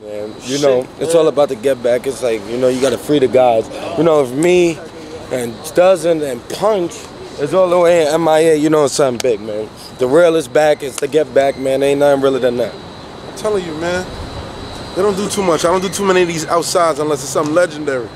Man, you know, it's all about the get back. It's like, you know, you got to free the guys. You know, if me and Dozen and Punch is all the way in MIA, you know it's something big, man. The real is back. It's the get back, man. Ain't nothing realer than that. I'm telling you, man. They don't do too much. I don't do too many of these outsides unless it's something legendary.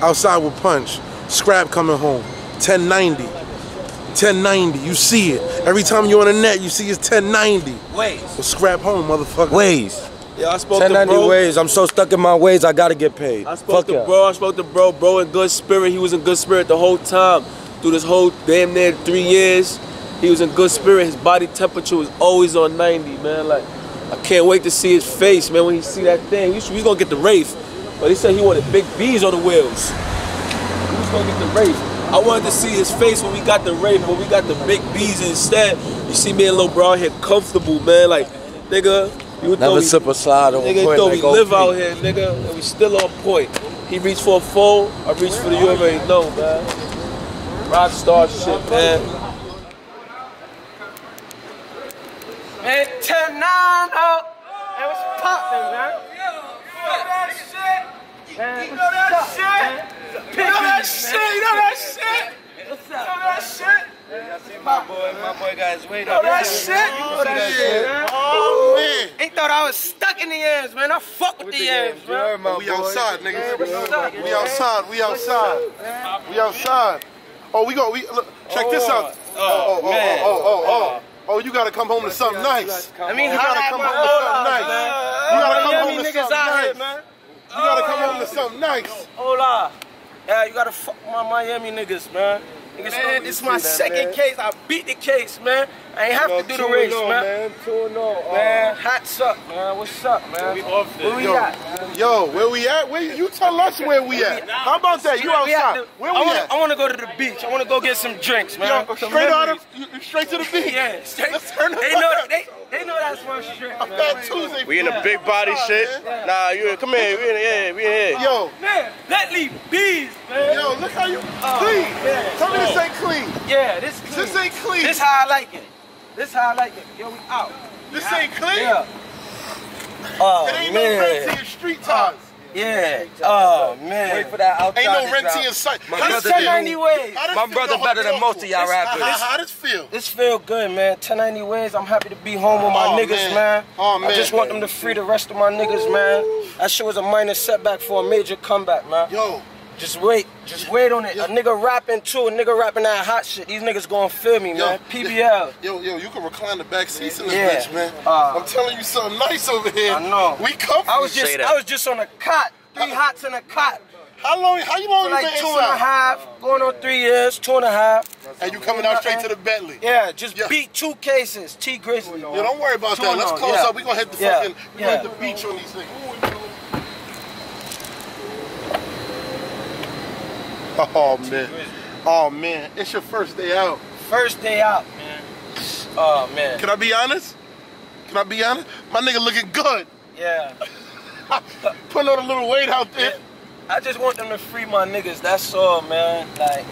Outside with Punch. Skrap coming home. 1090. 1090. You see it. Every time you're on the net, you see it's 1090. Ways. Well, Skrap home, motherfucker. Ways. Yeah, I spoke 1090 to bro. ways. I'm so stuck in my ways, I got to get paid. I spoke Fuck to yeah. bro. I spoke to bro. Bro in good spirit. He was in good spirit the whole time. Through this whole damn near three years, he was in good spirit. His body temperature was always on 90, man. Like, I can't wait to see his face, man, when he see that thing. We, should, we gonna get the Wraith. But he said he wanted big B's on the wheels. We was gonna get the Wraith. I wanted to see his face when we got the Wraith, but we got the big B's instead. You see me and Lil Bro here comfortable, man. Like, nigga, you would thought Never we- sip a slide on Nigga point thought like we live out here, nigga, and we still on point. He reached for a phone, I reached for the you already know, man. Rockstar shit, man. Man, 10 9 oh. Hey, what's poppin', man? You know that shit? You know that shit? You know that shit? You know that shit? What's up? You know that shit? My boy, my boy got his weight You know that shit? You know that shit. Oh, man. He thought I was stuck in the yams, man. I fuck with the yams, man. We outside, niggas. what's We outside. We outside. We outside. Oh, we go. We look. Check this oh, out. Oh, oh, oh, oh, oh man. oh, oh, oh, oh. Oh, you gotta come home to something nice. I mean, You gotta come home to something nice. man? You gotta come home to something nice. man. You gotta come home to something nice. Hola. Yeah, you gotta fuck my Miami niggas, man. Niggas man, this is my second case. I beat the case, man. I ain't have to do the race, man. Man, hats up, man. What's up, man? We off Where we Yo, at? yo, where we at? Where you tell us where we at? How about that? You outside? Where I we wanna, at? I wanna go to the beach. I wanna go get some drinks, man. Yo, straight out memories. of you- you straight to the beach. Yeah, straight. Let's turn the They know they they know that's one strip, man. Fat Tuesday. We in a big body shit. Nah, you come here. We in here. We in here. Yo, Man, let leave bees, man. yo, look how you Oh, clean. man. Tell me this Oh. ain't clean. Yeah, this clean. This ain't clean. This how I like it. This how I like it. Yo, we out. This ain't clean. Yeah. Oh It ain't no man. rent in street oh, ties. Yeah. Oh man. Wait for that outside. Ain't no to rent drop. in sight. My How This brother 1090 ways. My brother better than most of y'all How, how, rappers. how does feel? This feel good, man. 1090 ways. I'm happy to be home with my Oh, niggas, man. man. Oh, man. I just want them to free the rest of my niggas, man. That shit was a minor setback for a major comeback, man. Yo, Just wait. Just wait on it. A nigga rapping too. A nigga rapping that hot shit. These niggas gonna feel me, yo, man. PBL. Yo, yo, you can recline the back seats in this Yeah. bitch, man. Uh, I'm telling you something nice over here. I know. We comfortable. I was just I was just on a cot. Three hots in a cot. How long? How you long For you like been two and a half. Going on three years. Two and a half. And you coming out straight to the Bentley? Yeah, just Yeah. beat two cases. Tee Grizzley. Yo, don't worry about Two that. Let's close yeah. up. We gonna hit the Yeah. fucking. We Yeah. gonna hit the beach on these things. Oh man. Oh man. It's your first day out. First day out, man. Oh man. Can I be honest? Can I be honest? My nigga looking good. Yeah. Putting on a little weight out there. I just want them to free my niggas. That's all, man. Like,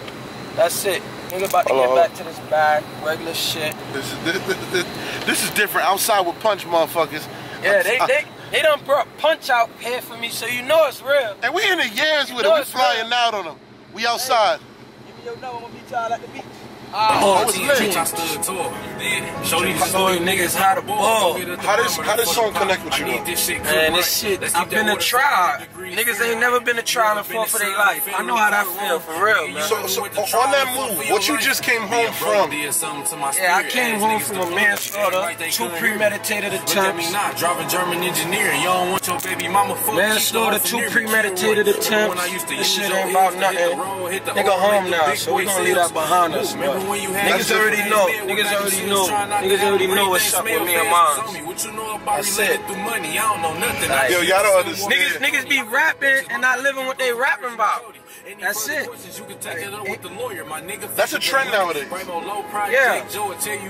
that's it. Nigga about to Hold get back to this bag, regular shit. This is this, this, this, this is different. Outside with punch, motherfuckers. Yeah, they I- they they done brought punch out here for me, so you know it's real. And we in the years with it. We flying real. out on them. We outside. Give me your number, I'm gonna meet y'all at the beach. Oh, it's lit. I stood tall. Show these show you niggas how to ball. How this- how this song connect with you, I though? this shit Man, this shit, I've been a trial. Niggas ain't never been a trial and fought for their life. I know how that feel, for real, man. So, so on that move, what you just came home from? Yeah, I came home from a manslaughter, two premeditated attempts. driving German engineer. You don't want your baby mama fuck. Manslaughter, two premeditated attempts. This shit ain't about nothing. Nigga home now, so we gonna leave that behind us. man. Niggas already know. Niggas already know. Niggas already know what's up with me and mine. That's it. Like, Yo, y'all don't understand. Niggas, niggas be rapping and not living what they rapping about. That's it. That's a trend nowadays. Yeah.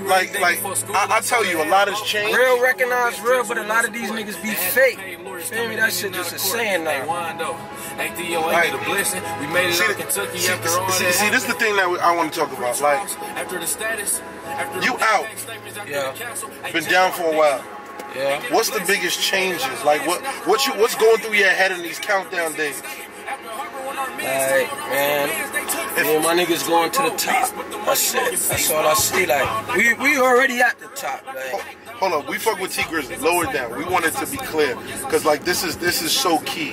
Like, like I, I tell you, a lot has changed. Real recognize real, but a lot of these niggas be fake. Feel me? That shit just a saying now. Right. blessing. We made it See, out Kentucky see, after all see, that. see, this is the thing that we, I want to talk about. Like, after the status, after You out. Yeah. been down for a while. Yeah. What's the biggest changes? Like what what you what's going through your head in these countdown days? Like, man, me and my niggas going to the top. That's it. That's all I see. Like, we we already at the top. Like, Hold on, we fuck with Tee Grizzley. Lower down. We want it to be clear, cause like this is this is so key.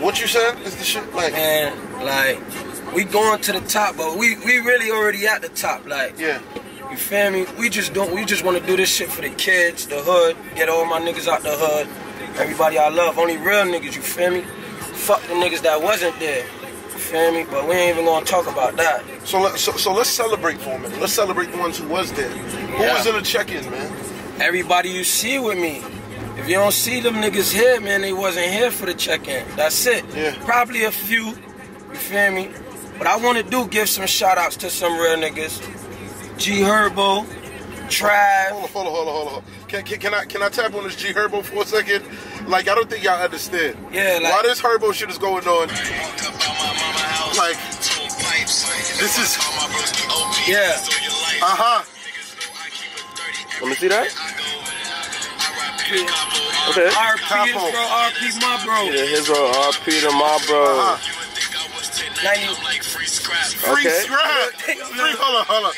What you said is the shit like? man, like, we going to the top, but we we really already at the top. Like, Yeah. You feel me? We just don't. We just want to do this shit for the kids, the hood. Get all my niggas out the hood. Everybody I love, only real niggas. You feel me? Fuck the niggas that wasn't there. You feel me? But we ain't even gonna talk about that. So let so, so let's celebrate for a minute. Let's celebrate the ones who was there. Who Yeah. was in the check-in, man? Everybody you see with me. If you don't see them niggas here, man, they wasn't here for the check-in. That's it. Yeah. Probably a few. You feel me? But I want to do give some shout-outs to some real niggas. G Herbo, Trav. Hold on, hold on, hold on, hold on. Can, can, can I can I tap on this G Herbo for a second? Like I don't think y'all understand. Yeah, like- why this Herbo shit is going on. Like this is Yeah. uh huh. Let me see that. Okay. RP Capo. is bro, RP my bro. Yeah, his bro, RP to my bro. Uh-huh. 90, Free Okay. Skrap. Free, hold on, hold on.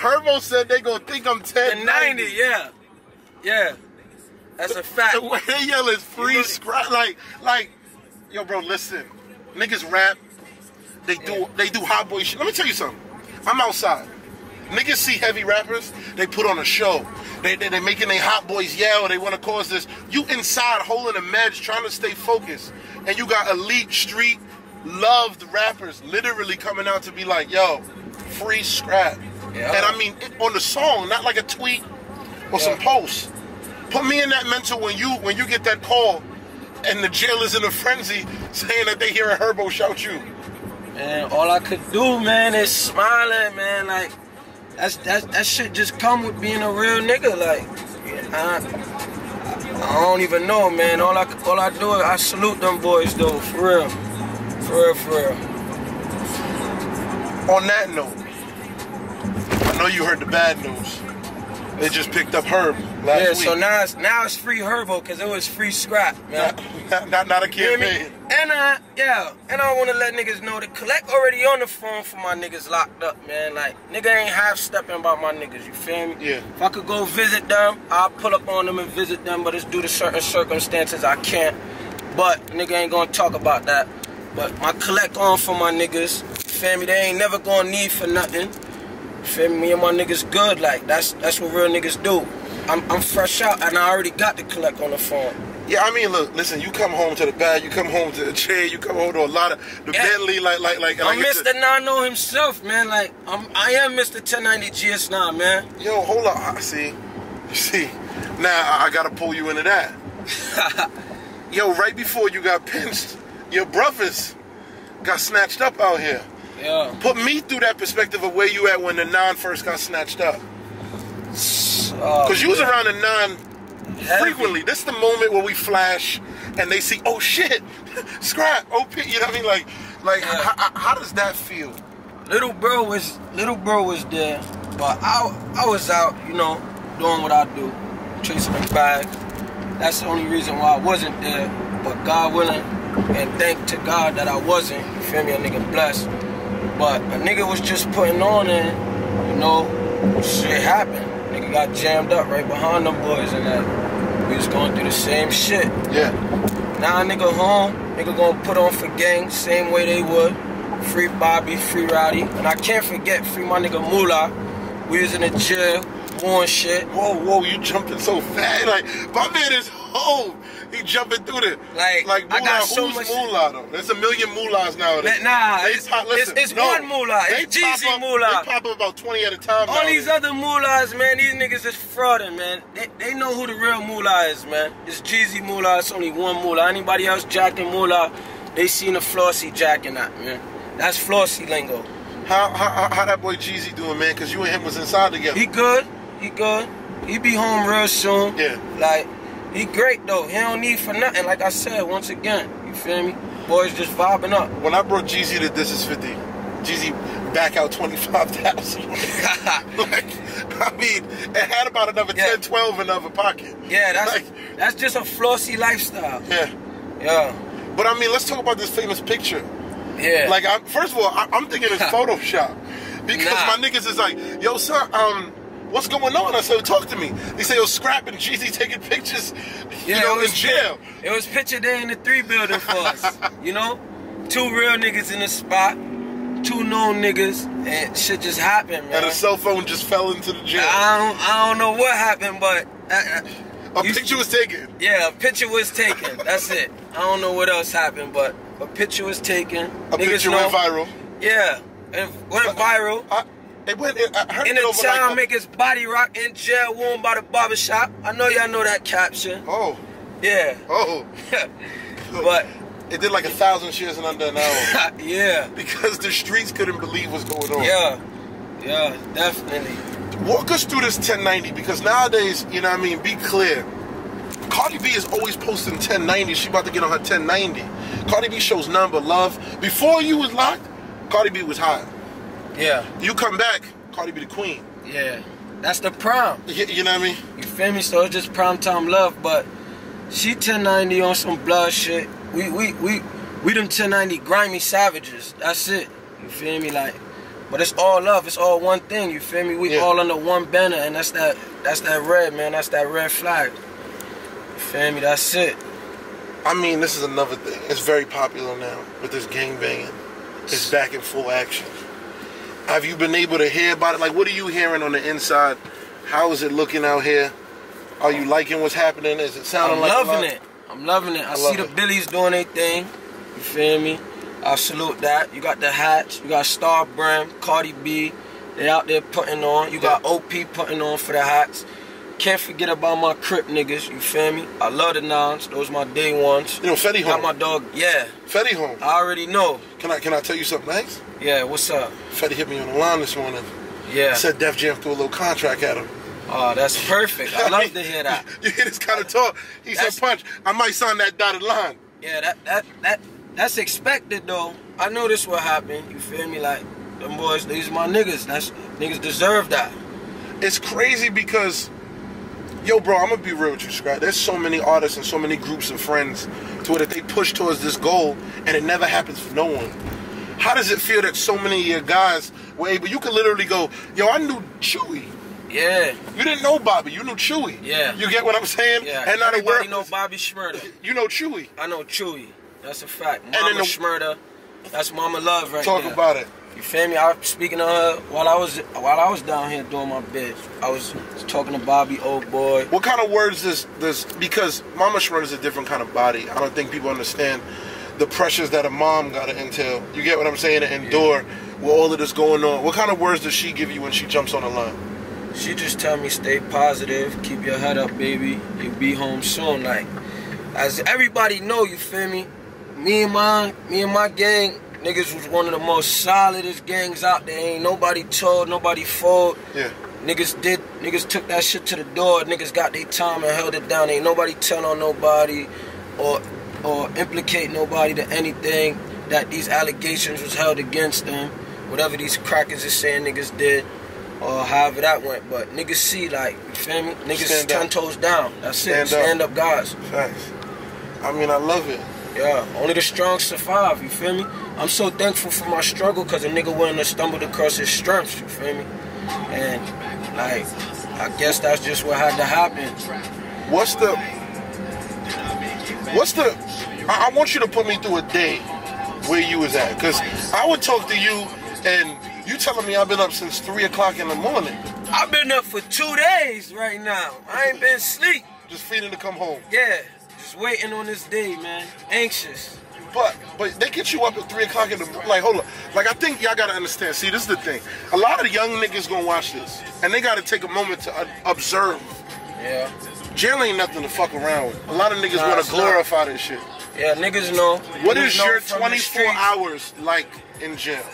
Herbo said they gonna think I'm the 10 90, yeah. Yeah. That's a fact. The way they yell is free Skrap. Like, like, yo, bro, listen. Niggas rap. They do, they do hot boy shit. Let me tell you something. I'm outside. Niggas see heavy rappers. They put on a show. They they, they making they hot boys yell. They want to cause this. You inside holding a meds, trying to stay focused, and you got elite street loved rappers literally coming out to be like, yo, free Skrap. Yeah. And I mean on the song, not like a tweet or some post. Put me in that mental when you when you get that call and the jail is in a frenzy saying that they hear a herbo shout you. Man, all I could do, man, is smiling, man. Like, that's that's that shit just come with being a real nigga. Like, I, I don't even know, man. All I all I do is I salute them boys, though, for real, for real, for real. On that note, I know you heard the bad news. They just picked up Herb last Yeah, week. so now it's now it's free Herbo because it was free Skrap, man. not, not, not a You hear me? And I, yeah, and I want to let niggas know the collect already on the phone for my niggas locked up, man. Like, nigga ain't half stepping about my niggas, you feel me? Yeah. If I could go visit them, I'll pull up on them and visit them, but it's due to certain circumstances I can't. But nigga ain't gonna talk about that. But my collect on for my niggas, you feel me? They ain't never gonna need for nothing. You feel me? Me and my niggas good, like that's that's what real niggas do. I'm, I'm fresh out and I already got the collect on the phone. Yeah, I mean, look, listen. You come home to the bag. You come home to the chair. You come home to a lot of the Yeah. Bentley, like, like, like. I'm like Mr. Nano himself, man. Like I'm, I am Mr. 1090 GS9, man. yo, hold on. I see. You see. Now I, I gotta pull you into that. yo, right before you got pinched, your brothers got snatched up out here. Yeah. Put me through that perspective of where you at when the non first got snatched up. Uh, Cause you was around the nine heavy. frequently. This is the moment where we flash and they see, oh shit, Skrap, OP. You know what I mean? Like, like Yeah. how, how, how does that feel? Little bro was little bro was there, but I I was out, you know, doing what I do, chasing the bag. That's the only reason why I wasn't there. But God willing, and thank to God that I wasn't. You feel me? A nigga blessed. But a nigga was just putting on and, you know, shit happened. Nigga got jammed up right behind them boys and that. We was going through the same shit. Yeah. Now nigga home, nigga gonna put on for gang, same way they would. Free Bobby, free Rowdy. And I can't forget free my nigga Mula. We was in the jail, doing shit. Whoa, whoa, you jumping so fast. Like, my man is home. He jumping through the Like, like I got so Who's much- Mula though? There's a million moolahs nowadays. Nah, They it's- pop- it's- it's one Mula. It's Jeezy up- Mula. They pop up about 20 at a time All nowadays. these other mullahs, man, these niggas is frauding, man. They, they know who the real Mula is, man. It's Jeezy Mula, it's only one Mula. Anybody else jacking Mula, they seen a Flossy jacking that, man. That's Flossy lingo. How, how, how, how that boy Jeezy doing, man? Because you and him was inside together. He good. He good. He be home real soon. Yeah. Like, he great though. He don't need for nothing. Like I said, once again, you feel me? Boys just vibing up. when I brought Jeezy to This Is 50, Jeezy back out 25,000. like, I mean, it had about another Yeah. 10, 12 in the other pocket. Yeah, that's Like, that's just a flossy lifestyle. yeah. Yeah, But I mean, let's talk about this famous picture. yeah. Like, I, first of all, I, I'm thinking it's Photoshop because Nah. my niggas is like, "Yo, son, um, what's going on?" I said, "Talk to me." They say, "Yo, Skrap and Jeezy taking pictures, you Yeah, know, it in jail." It was picture day in the three building for us. you know, two real niggas in the spot, two known niggas, and shit just happened, man. And a cell phone just fell into the jail. I don't, I don't know what happened, but uh, uh, a you- picture was taken. yeah, a picture was taken. That's it. I don't know what else happened, but a picture was taken. A picture went viral. Yeah, it went viral. I, it went. It, I uh, heard In it the over town, like. make his body rock in jail, worn by the barbershop. I know y'all know that caption. oh, Yeah, oh. but It did like a thousand shares in under an hour yeah, because the streets couldn't believe what's going on. yeah, yeah, definitely. Walk us through this 1090 because nowadays, you know what I mean, be clear. Cardi B is always posting 1090. She about to get on her 1090. Cardi B shows none but love. Before you was locked, Cardi B was hot. Yeah, You come back, Cardi be the queen. yeah. That's the prime. You, you know what I mean? You feel me? So it's just prime time love, but she 1090 on some blood shit. We we we we them 1090 grimy savages. That's it. You feel me? Like, but it's all love. It's all one thing. You feel me? We Yeah. all under one banner, and that's that. That's that red man. That's that red flag. You feel me? That's it. I mean, this is another thing. It's very popular now with this gang banging. It's back in full action. Have you been able to hear about it? Like, what are you hearing on the inside? How is it looking out here? Are you liking what's happening? Is it sounding like I'm like loving it. I'm loving it. I, love see the it. Billies doing their thing. You feel me? I salute that. You got the hats. You got Star Brand, Cardi B. They out there putting on. You got OP putting on for the hats. Can't forget about my Crip niggas. You feel me? I love the nines. Those my day ones. You know, Fetty Home. Got my dog. Yeah, Fetty home. I already know. Can I can I tell you something nice? Yeah, what's up? Fetty hit me on the line this morning. Yeah. Said Def Jam threw a little contract at him. Oh, that's perfect. I love to hear that. You hear this kind of talk? He That's- said, "Punch, I might sign that dotted line." Yeah, that that that that's expected though. I know this will happen. You feel me? Like them boys, these my niggas. That's niggas deserve that. It's crazy because, yo, bro, I'm gonna be real with you, Scott. There's so many artists and so many groups and friends to where that they push towards this goal and it never happens for no one. How does it feel that so many of your guys were able? You could literally go, yo, I knew Chewy. Yeah, You didn't know Bobby, you knew Chewy. Yeah. You get what I'm saying? yeah. And not a Everybody know Bobby Shmurda. You know Chewy. I know Chewy. That's a fact. Mama the- Shmurda. That's Mama Love right Talk there. about it. You feel me? I was speaking to her while I was while I was down here doing my bit. I was talking to Bobby, old boy. What kind of words does this? Because Mama Shmurda is a different kind of body. I don't think people understand the pressures that a mom got to entail. You get what I'm saying? To endure with all of this going on. What kind of words does she give you when she jumps on the line? She just tell me stay positive, keep your head up, baby. You'll be home soon. Like, as everybody know, you feel me? Me and my me and my gang, niggas was one of the most solidest gangs out there. Ain't nobody told, nobody fold. Yeah. Niggas did, niggas took that shit to the door. Niggas got their time and held it down. Ain't nobody tell on nobody or or implicate nobody to anything that these allegations was held against them. Whatever these crackers is saying niggas did or however that went. But niggas see like, you feel me? Niggas Stand ten up. toes down. That's Stand it. up. Stand up guys. Facts. I mean, I love it. Yeah, only the strong survive, you feel me? I'm so thankful for my struggle because a nigga wouldn't have stumbled across his strengths, you feel me? And, like, I guess that's just what had to happen. What's the? What's the? I, I want you to put me through a day where you was at, cause I would talk to you and you telling me I've been up since three o'clock in the morning, I've been up for two days right now. I ain't been asleep. just feeding to come home. Yeah, just waiting on this day, man. Anxious. But but they get you up at three o'clock in the like hold up. Like I think y'all gotta understand. See, this is the thing. A lot of young niggas gonna watch this, and they gotta take a moment to uh, observe. Yeah. Jail ain't nothing to fuck around with. A lot of niggas Nah, wanna not. glorify this shit. Yeah, niggas know. What Niggas is know your 24 hours like in jail?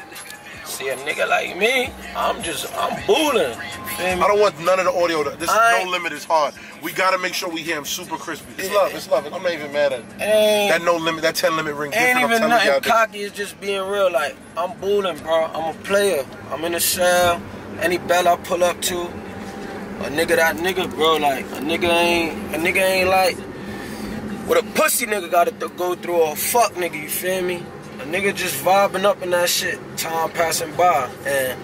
See a nigga like me, I'm just, I'm booling. I don't want none of the audio. to- This I- no limit is hard. We gotta make sure we hear him super crispy. It's love. It's love. I'm not even mad at it. That no limit. That ten limit ring. ain't different. I'm even nothing cocky. It's just being real. Like I'm booling, bro. I'm a player. I'm in the cell. Any bell I pull up to, a nigga that nigga, bro. Like a nigga ain't, a nigga ain't like what a pussy nigga gotta th- go through or a fuck nigga. You feel me? A nigga just vibing up in that shit. Time passing by, and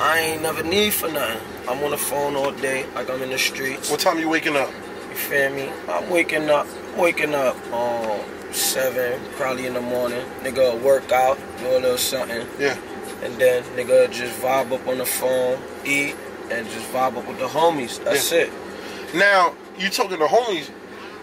I ain't never need for nothing. I'm on the phone all day, like I'm in the streets. What time you waking up? You feel me? I'm waking up, waking up um seven, probably in the morning. Nigga work out, do a little something, Yeah. and then nigga just vibe up on the phone, eat, and just vibe up with the homies. That's Yeah. it. Now you talking to homies.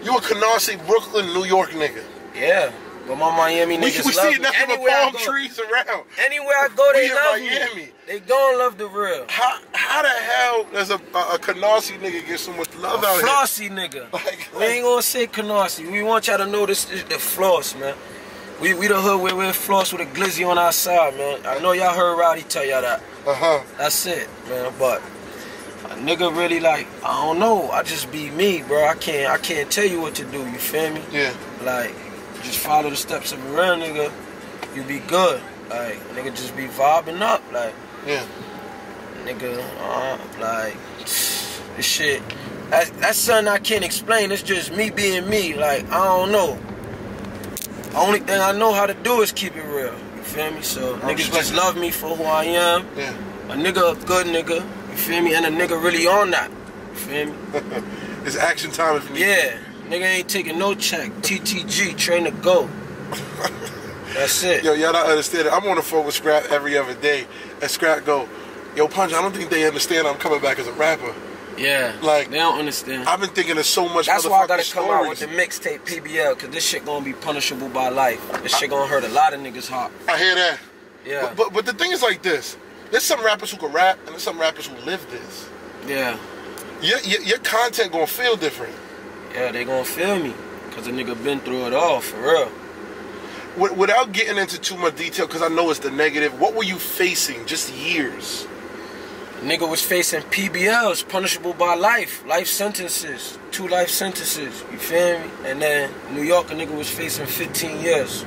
You a Canarsie, Brooklyn, New York nigga. Yeah. But my Miami We, niggas we love see nothing but Anywhere palm go- trees around. Anywhere I go, they We love Miami. me. They gon' love the real. How how the hell does a a, a Canarsie nigga get so much love A out here? flossy nigga. Like- we ain't gonna say Canarsie. We want y'all to know this is the floss, man. We we the hood where we floss with a glizzy on our side, man. I know y'all heard Rowdy tell y'all that. Uh huh. That's it, man. But a nigga really like, I don't know. I just be me, bro. I can't I can't tell you what to do, you feel me? Yeah. Like, just follow the steps of a real nigga, you be good. Like, nigga just be vibing up. Like, Yeah. nigga, uh, like this shit. That, that's something I can't explain. It's just me being me. Like I don't know. Only thing I know how to do is keep it real. You feel me? So niggas respect just love me for who I am. Yeah. A nigga, a good nigga. You feel me? And a nigga really on that. You feel me? It's action time if me. Yeah. Nigga ain't taking no check. TTG, train to go. That's it. Yo, y'all don't understand it. I'm on the phone with Skrap every other day, and Skrap go, "Yo, Punch, I don't think they understand I'm coming back as a rapper. Yeah. Like, they don't understand. I've been thinking of so much. That's why I gotta motherfucking come out with the mixtape PBL, cause this shit gonna be punishable by life. This shit gonna hurt a lot of niggas' heart. I hear that. Yeah. But, but but the thing is like this. There's some rappers who can rap, and there's some rappers who live this. Yeah. Your, your, your content gonna feel different. Yeah, they gonna feel me. Cause a nigga been through it all, for real. Without getting into too much detail, because I know it's the negative. What were you facing? Just years. Nigga was facing PBLs, punishable by life, life sentences, two life sentences. You feel me? And then New York, a nigga was facing 15 years.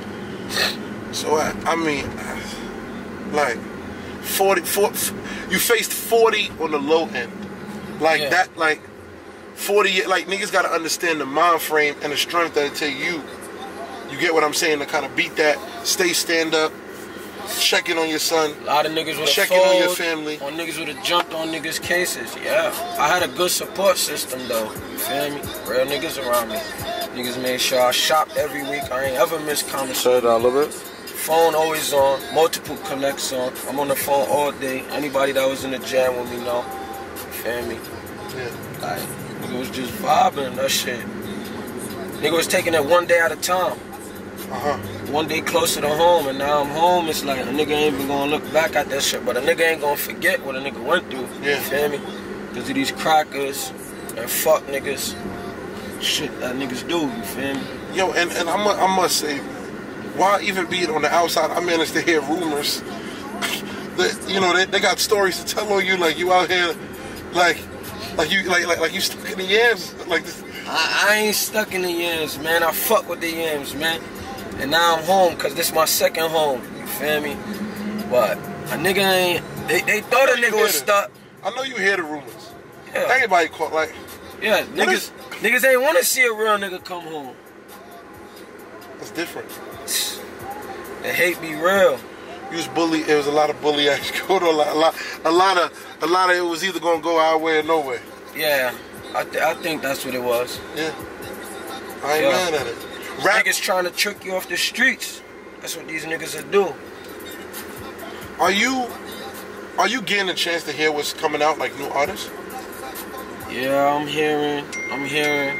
So I, I mean, like 40, 40, you faced 40 on the low end. Like Yeah. that, like 40, ye- like niggas gotta understand the mind frame and the strength that it take you. You get what I'm saying? To kind of beat that, stay stand up, check in on your son. A lot of niggas would have Check in on your family. Or niggas would have jumped on niggas' cases. Yeah. I had a good support system though. You feel me? Real niggas around me. Niggas made sure I shopped every week. I ain't ever missed conversation. Say that a little bit. Phone always on, multiple connects on. I'm on the phone all day. Anybody that was in the jam with me know. You feel me? Yeah. Like, nigga was just vibing that shit. Nigga was taking it one day at a time. Uh huh. One day closer to home, and now I'm home. It's like a nigga ain't even gonna look back at that shit, but a nigga ain't gonna forget what a nigga went through. Yeah. You feel me? Because of these crackers and fuck niggas, shit that niggas do. You feel me? Yo, and, and I, mu- I must say, why even be it on the outside? I managed to hear rumors that you know they, they got stories to tell on you, like you out here, like like you like like, like you stuck in the yams, like this. I, I ain't stuck in the yams, man. I fuck with the yams, man. And now I'm home, cause this my second home. You feel me? But a nigga ain't. They, they thought a nigga was stuck. I know you hear the rumors. Yeah, Everybody caught like yeah. Niggas, niggas ain't want to see a real nigga come home. it's different. The hate be real. You was bully. It was a lot of bully going on. A lot, a lot, a lot of, a lot of it was either gonna go our way or no way. Yeah, I, th- I think that's what it was. Yeah, I ain't Yeah. mad at it. Rap, Niggas trying to trick you off the streets. That's what these niggas will do. are you, are you getting a chance to hear what's coming out like new artists? Yeah, I'm hearing, I'm hearing,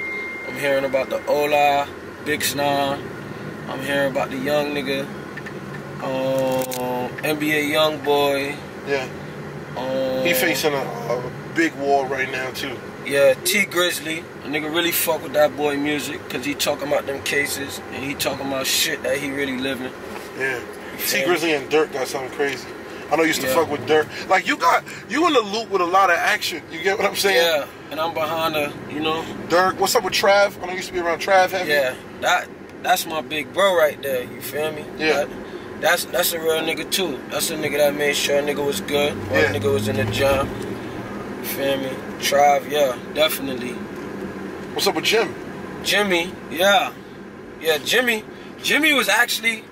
I'm hearing about the Ola, Big Snon. I'm hearing about the young nigga, um, NBA young boy. Yeah, Um, he facing a, a big war right now too. Yeah, Tee Grizzley. A nigga really fuck with that boy music because he talking about them cases and he talking about shit that he really living. Yeah, Tee Grizzley and Durk got something crazy. I know you used to Yeah. fuck with Durk. Like you got you in the loop with a lot of action. You get what I'm saying? Yeah, and I'm behind her, you know. Durk, what's up with Trav? I know you used to be around Trav heavy. Yeah, that that's my big bro right there. You feel me? Yeah. That- that's that's a real nigga too. That's a nigga that made sure a nigga was good. While Yeah. a nigga was in the gym. You feel me? Trive, yeah, definitely. What's up with Jim? Jimmy, yeah, yeah. Jimmy, Jimmy was actually,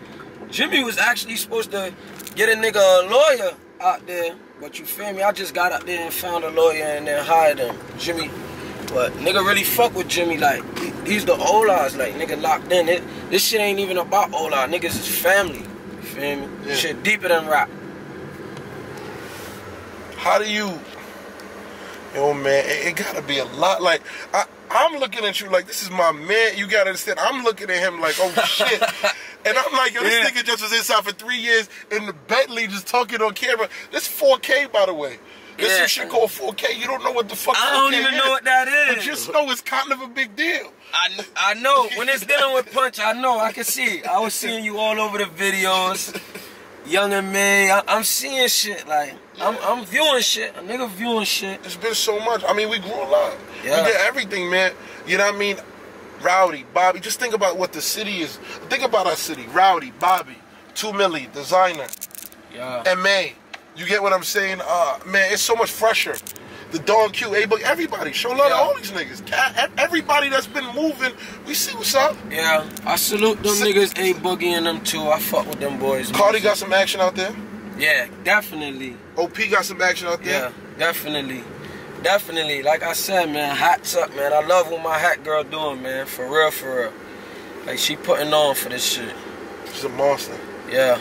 Jimmy was actually supposed to get a nigga a lawyer out there. But you feel me? I just got out there and found a lawyer and then hired him. Jimmy, but nigga really fuck with Jimmy. Like he- he's the Olas, like nigga locked in. It, this shit ain't even about Ola. Niggas is family. Feel me? Yeah. Shit deeper than rap. How do you Yo man, it, it gotta be a lot like I I'm looking at you like this is my man. You gotta understand. I'm looking at him like, oh shit. And I'm like, yo, this Yeah. nigga just was inside for three years in the Bentley just talking on camera. This 4K by the way. This Yeah. some shit called 4K. You don't know what the fuck I don't even is. know what that is. But just know it's kind of a big deal. I, I know when it's dealing with punch, I know I can see. I was seeing you all over the videos, young and me. I, I'm seeing shit like I'm, I'm viewing shit. A nigga viewing shit. It's been so much. I mean, we grew a lot. Yeah. We did everything, man. You know what I mean? Rowdy, Bobby. Just think about what the city is. Think about our city. Rowdy, Bobby, Two Millie, Desiigner, Yeah. M.A. You get what I'm saying? Uh, man, it's so much fresher. The Don Q, A Book, everybody. Show love to all these niggas. Cat- Everybody that's been moving, we see what's up. Yeah. I salute them Sick. niggas. A Boogie and them too. I fuck with them boys. Cardi got some action out there. Yeah, definitely. OP got some action out there. Yeah, definitely. Definitely. Like I said, man, hats up, man. I love what my hat girl doing, man. For real, for real. Like she putting on for this shit. She's a monster. Yeah.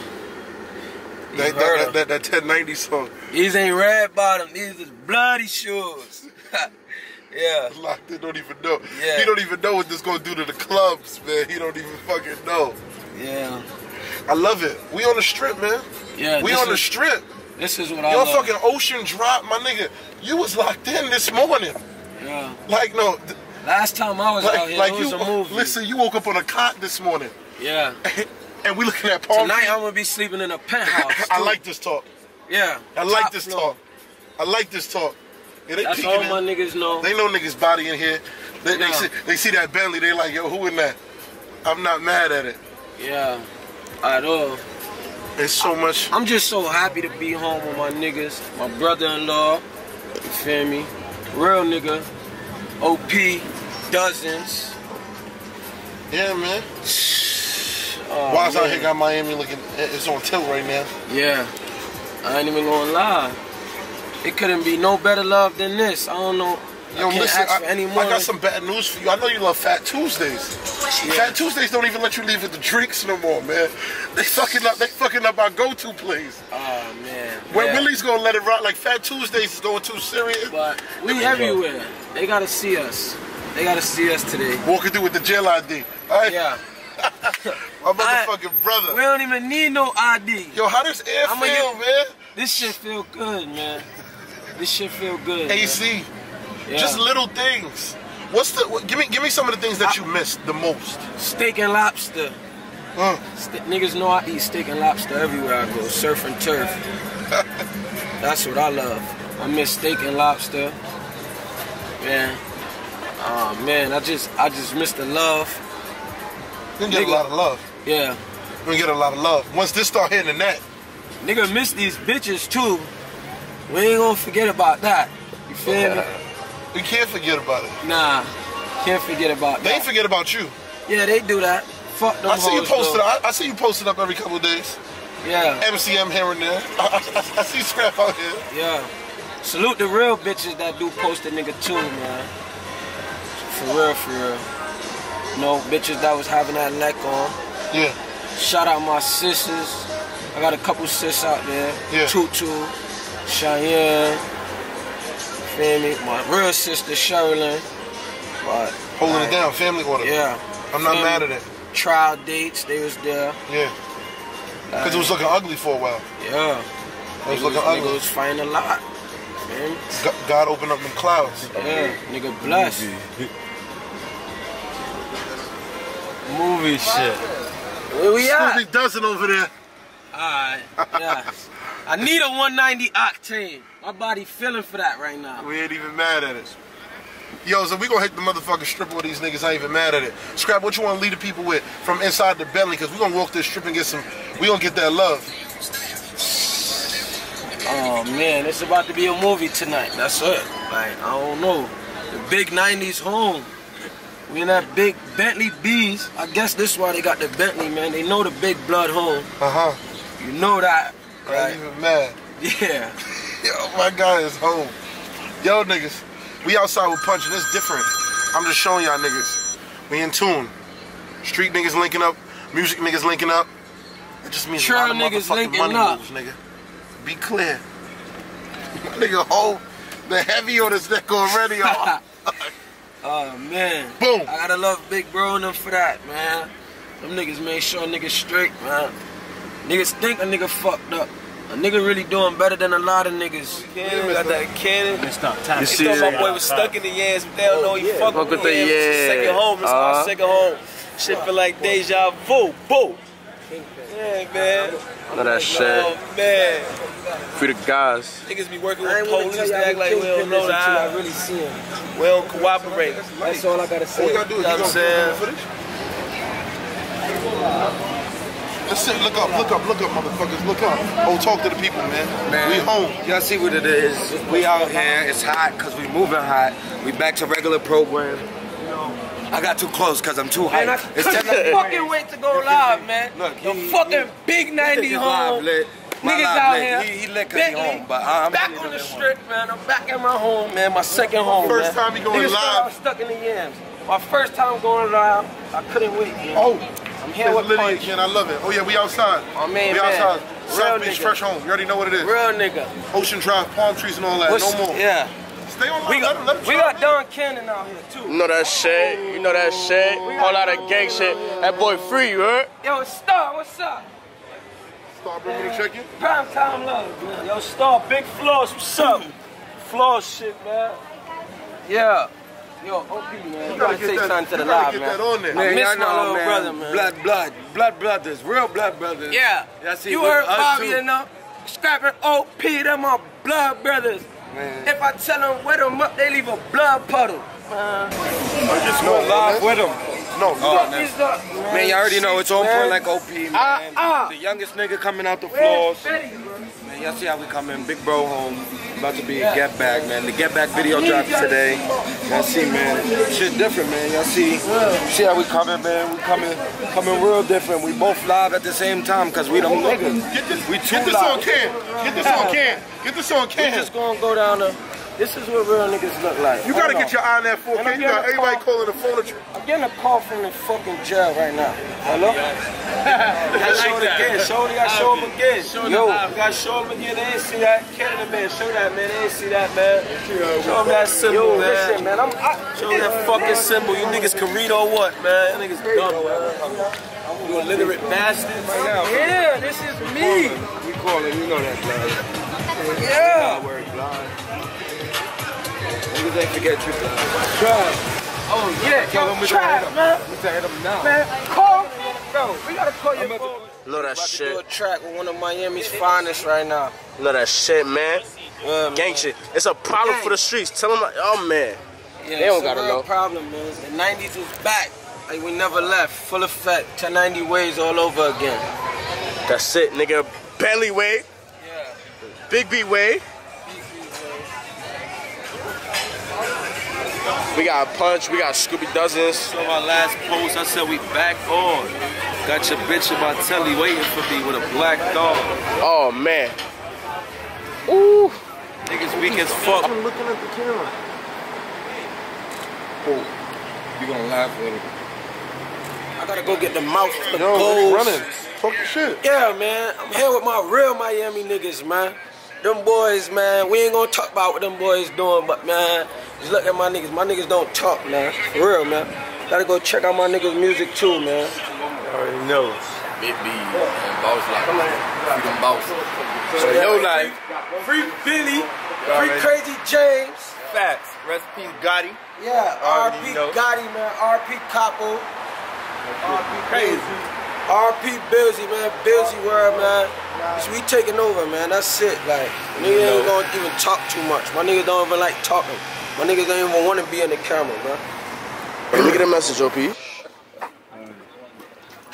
You That, heard that, that, that 1090 song. These ain't red bottom. These is bloody shoes. yeah. Locked in, don't even know. Yeah. He don't even know what this gonna do to the clubs, man. He don't even fucking know. Yeah. I love it. We on the strip, man. Yeah. we this on the is, strip. This is what I Your love. fucking ocean drop, my nigga. You was locked in this morning. Yeah. Like no, th- Last time I was out like here, like it was you. a movie. Listen, you woke up on a cot this morning, Yeah. and we looking at Palm. Tonight Beach. I'm gonna be sleeping in a penthouse. I like this talk. Yeah. I like this floor. talk. I like this talk. Yeah, they That's all in. my niggas know. They know niggas body in here. They, they, see, they see that Bentley. They like, yo, who in that? I'm not mad at it. Yeah. At all. It's so much. I'm just so happy to be home with my niggas, my brother-in-law. You feel me? Real nigga. OP. Dozens. Yeah, man. Oh, Wise out here got Miami looking. It's on tilt right now. Yeah. I ain't even gonna lie. It couldn't be no better love than this. I don't know. Yo, I listen, I, I got some bad news for you. I know you love Fat Tuesdays. Fat Tuesdays don't even let you leave with the drinks no more, man. They fucking up. They fucking up our go-to place. Oh man. Where Yeah. Willie's gonna let it rock like Fat Tuesdays is going too serious. But we everywhere. They gotta see us. They gotta see us today. Walking through with the jail ID. All right, Yeah. My motherfucking brother. We don't even need no ID. Yo, how does air I'ma feel, get- man? This shit feel good, man. This shit feel good. AC, Yeah. just little things. What's the? What, give me, give me some of the things that you missed the most. steak and lobster. Mm. Ste- niggas know I eat steak and lobster everywhere I go. Surf and turf. That's what I love. I miss steak and lobster. Man. Oh man, I just I just miss the love. You get a lot of love. Yeah. You get a lot of love. Once this start hitting the net, Nigga miss these bitches too. We ain't gonna forget about that. You feel me? we can't forget about it. Nah. Can't forget about They that. ain't forget about you. yeah, they do that. Fuck them I see you posted. I, I see you posted up every couple days. Yeah. MCM here and there. I, I, I see Skrap out here. Yeah. Salute the real bitches that do post a nigga too, man. For real, for real. You know, bitches that was having that neck on. Yeah. Shout out my sisters. I got a couple sis out there. Yeah. Tutu, Cheyenne. Feel me? My real sister Sherilyn. But Holding it down. Family order. yeah. I'm not mad at it. Trial dates, they was there. Yeah. Because it was looking ugly for a while. Yeah. It was Nigga looking was, nigga ugly. was fighting a lot. Man. God opened up them clouds. Yeah, nigga blessed. Movie shit. Where we at? Scooby dozen over there. Alright, yeah. I need a 190 octane. My body feeling for that right now. We ain't even mad at it. Yo, so we gonna hit the motherfucking strip with these niggas. I ain't even mad at it. Skrap, what you wanna lead the people with from inside the belly? Cause we gonna walk this strip and get some. We gonna get that love. Oh man, it's about to be a movie tonight. That's it. Like I don't know. The big 90s home. We in that big Bentley B's. I guess this is why they got the Bentley, man. They know the big blood hole. Uh huh. You know that. I Right? ain't even mad. Yeah. Yo, my guy is home. Yo, niggas, we outside with punching. It's different. I'm just showing y'all niggas. We in tune. Street niggas linking up. Music niggas linking up. It just means Sure a lot of niggas linking money up. moves, nigga. Be clear. nigga, hold the heavy on this neck already. oh. Oh man. Boom. I gotta love Big Bro and them for that, man. Them niggas made sure niggas straight, man. Niggas think a nigga fucked up. A nigga really doing better than a lot of niggas. Cannon, got that cannon. Stop They tapping. thought my boy was stuck in the yams, but they don't know he fuck Fuck with with the the yams. It's second home. It's Uh-huh. my second home. Shit feel like deja vu. Boo. Yeah, man. Know that shit. Oh, man. Free the guys. Niggas be working with ain't wanna police. tell act like we don't know until I really see him. We don't cooperate. That's all I gotta All say. we gotta do is You know you what I'm gonna saying? footage. Let's sit, look up, look up, look up, motherfuckers, look up. Oh, talk to the people, man. Man. We home. Y'all see what it is. We out here. It's hot because we moving hot. We back to regular program. I got too close because I'm too Man, I. It's couldn't 10 fucking wait to go live, man. Look, the fucking he- big 90 home. live. My Niggas out here. He, he lit cause he Bentley, home, but I'm back on the lit strip, man. I'm back at my home, man. My second home, First man. time you going Niggas thought I live. was stuck in the yams. My first time going live, I couldn't wait, man. Oh, I'm here with Lydia Punch. again. I love it. Oh yeah, we outside. My man, we man. outside. Real South Beach, fresh home. You already know what it is. Real nigga. Ocean Drive, palm trees, and all that. What's- no more. Yeah. Stay on We line. Let got, him, let him we got. Don Cannon out here, too. You know that shit. You know that shit. Whole lot of gang shit. That boy free, you heard? Yo, Star, what's up? Start bringing the check in. Prime time love, man. Yo, Star, Big Floss, what's up? Floss shit, man. Yeah. Yo, OP, man. You You gotta gotta say get that. something to You the gotta live, get man. that on there. I miss my little man. brother, man. Blood, blood, blood brothers, real blood brothers. Yeah. Y'all see you heard Bobby too. and them scrapping OP, them my blood brothers. Man. If I tell them wet them up, they leave a blood puddle. Man, I just no, live with them. No, Oh, fuck man. these up, Man, you already know it's on Man. point like OP, man. Ah, ah. The youngest nigga coming out the Where's floors. Man, y'all see how we come in. Big bro home. About to be a get back, man. The get back video drops today. Y'all see, man. Shit different, man. Y'all see. See how we coming, man. We coming, coming real different. We both live at the same time because we them niggas. Get this, We too get this on can. Get this on can. Get this on We just gonna go down there. This is what real niggas look like. You gotta Hold get your eye on that 4K. You got getting everybody call. calling the phone at you. I'm getting a call from the fucking jail right now. Hello? I show it again. Show it. I show them again. Show Yo. them. I gotta show them again. They ain't see that. Canada man. Show that man. They ain't see that man. Show them that symbol, Yo, man. listen, man. I'm. I, Show them that fucking symbol. You niggas can read or what, man? You niggas dumb, man. You illiterate bastards. yeah, this is me. We calling, you know that, blood. Yeah. Word, blood. Niggas ain't forget you, blood. Try. Oh yeah, Tell them yo, we try, gonna hit 'em. man. We can hit 'em now. Man, call, bro. We gotta call your about phone. Know that About to do a shit. track with one of Miami's finest right now. Know that shit, man. Yeah, man. Gang shit. It's a problem for the streets. Tell them, oh man. Yeah, They don't it's a gotta real know. problem, man. The 90s is back. Like we never left. Full effect. 1090 ways all over again. That's it, nigga. Belly way. Yeah. Big B way. We got Punch. We got Scooby Dozens. So my last post, I said we back on. Got your bitch in my telly waiting for me with a black dog. Oh man. Ooh. Niggas weak as fuck. I'm looking at the camera. Oh, you gonna laugh with it. I gotta go get the mouth for the Yo, goals. running. Talk your shit. Yeah, man. I'm here with my real Miami niggas, man. Them boys, man. We ain't gonna talk about what them boys doing, but man, just look at my niggas. My niggas don't talk, man. For real, man. Gotta go check out my niggas' music too, man. already know. Big B and Boss Life. Freedom Boss. So yo life. Free Billy. Free Crazy James. Facts. Recipe Gotti. Yeah, Already RP know. Gotti, man. RP Capo. RP Crazy. Crazy. RP Billsy, man. Billsy world, man. We taking over, man. That's it. Like, niggas ain't gonna even talk too much. My niggas don't even like talking. My niggas don't even want to be in the camera, bro. Let me get a message, OP.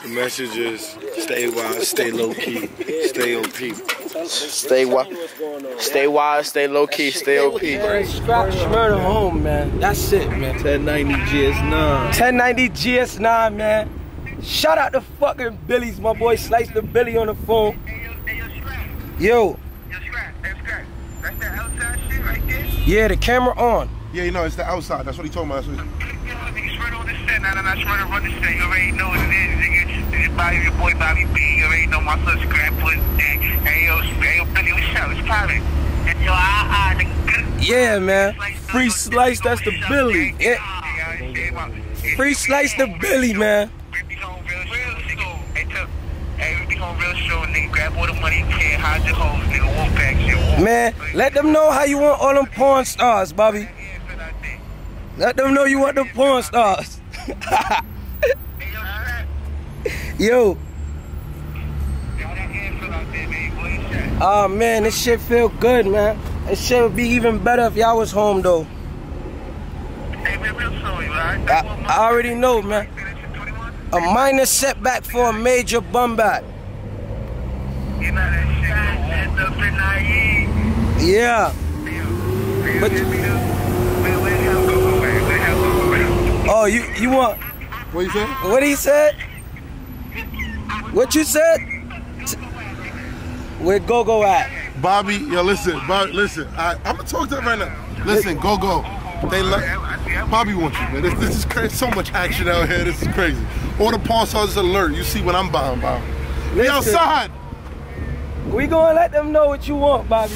The message is stay wise, stay low key, stay OP. Stay wise, stay wise, stay low key, stay OP. Skrap murder home, man. That's it, man. 1090 GS9. 1090 GS9, man. Shout out to fucking Billy's, my boy Slice the Billy on the phone. Yo, yeah, the camera on. Yeah, you know, it's the outside. That's what he told me. That's what he, You already know what it is, nigga. This Bobby, your boy Bobby B. You already know my son Skrap Foot. Hey, yo, hey, yo, Billy, what's up? What's poppin'? Yo, nigga. Yeah, man. Free Slice, that's the Billy. Yeah. Free Slice the Billy, man. We be home real soon. Hey, Tuck. Hey, we be home real soon, nigga. Grab all the money you can. Hide your hoes, nigga. Wolf pack shit. Wolf. Man, let them know how you want all them porn stars, Bobby. Yeah, feel like that. Let them know you want the porn stars. Yo, Skrap. Yo, Yo, that air feel like that, man. Oh man, this shit feel good, man. This shit would be even better if y'all was home though. Hey, we real soon, you alright? I, I already know, man. A minor setback for a major bum back. You know that shit. Stand up and naive. Yeah. But- Oh, you you want what you say? what he said? What you said? Where Go Go at? Bobby, yo, listen, Bobby, listen. I, I'm gonna talk to him right now. Listen, go go. They let Bobby wants you, man. This, this is crazy. So much action out here. This is crazy. All the pawn stars alert. You see what I'm buying, Bobby. Listen. outside. We gonna let them know what you want, Bobby.